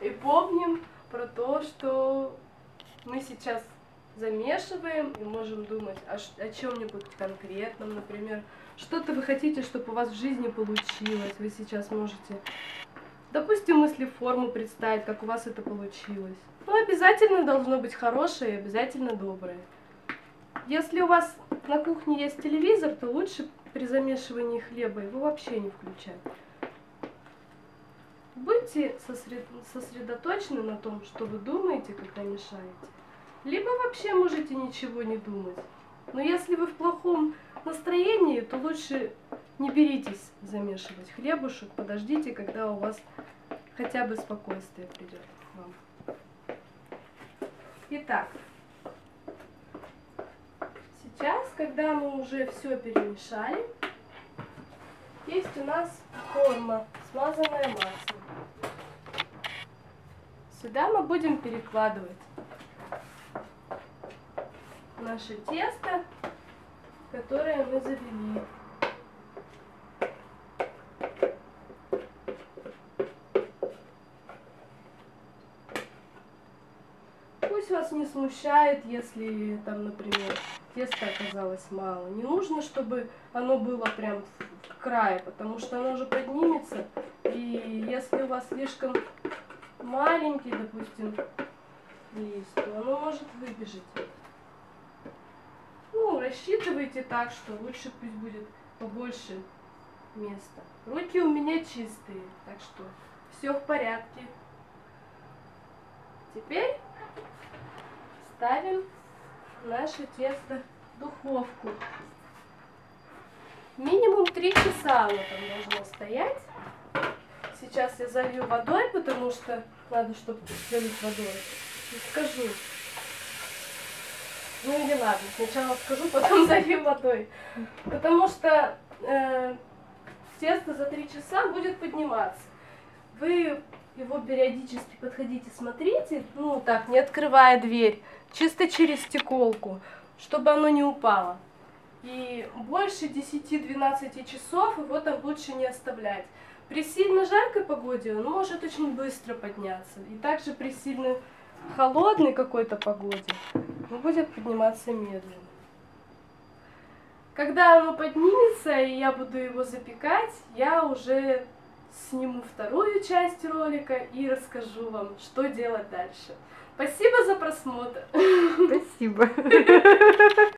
И помним про то, что мы сейчас замешиваем и можем думать о, ш- о чем-нибудь конкретном, например, что-то вы хотите, чтобы у вас в жизни получилось, вы сейчас можете, допустим, мысли форму представить, как у вас это получилось. Ну, обязательно должно быть хорошее и обязательно доброе. Если у вас на кухне есть телевизор, то лучше при замешивании хлеба его вообще не включать. Будьте сосред- сосредоточены на том, что вы думаете, когда мешаете. Либо вообще можете ничего не думать. Но если вы в плохом настроении, то лучше не беритесь замешивать хлебушек. Подождите, когда у вас хотя бы спокойствие придет к вам. Итак, сейчас, когда мы уже все перемешали, есть у нас форма, смазанная маслом. Сюда мы будем перекладывать наше тесто, которое мы завели. Пусть вас не смущает, если там, например, теста оказалось мало. Не нужно, чтобы оно было прям в крае, потому что оно уже поднимется. И если у вас слишком маленький, допустим, лист, то оно может выбежать. Ну, рассчитывайте так, что лучше пусть будет побольше места. Руки у меня чистые, так что все в порядке. Теперь ставим наше тесто в духовку. Минимум 3 часа оно там должно стоять. Сейчас я залью водой, потому что надо, чтобы залить водой. И скажу. Ну или ладно, сначала скажу, потом залью водой. Потому что э, тесто за 3 часа будет подниматься. Вы его периодически подходите, смотрите, ну так, не открывая дверь, чисто через стеколку, чтобы оно не упало. И больше 10-12 часов его там лучше не оставлять. При сильно жаркой погоде он может очень быстро подняться. И также при сильно холодной какой-то погоде он будет подниматься медленно. Когда оно поднимется, и я буду его запекать, я уже сниму вторую часть ролика и расскажу вам, что делать дальше. Спасибо за просмотр. Спасибо.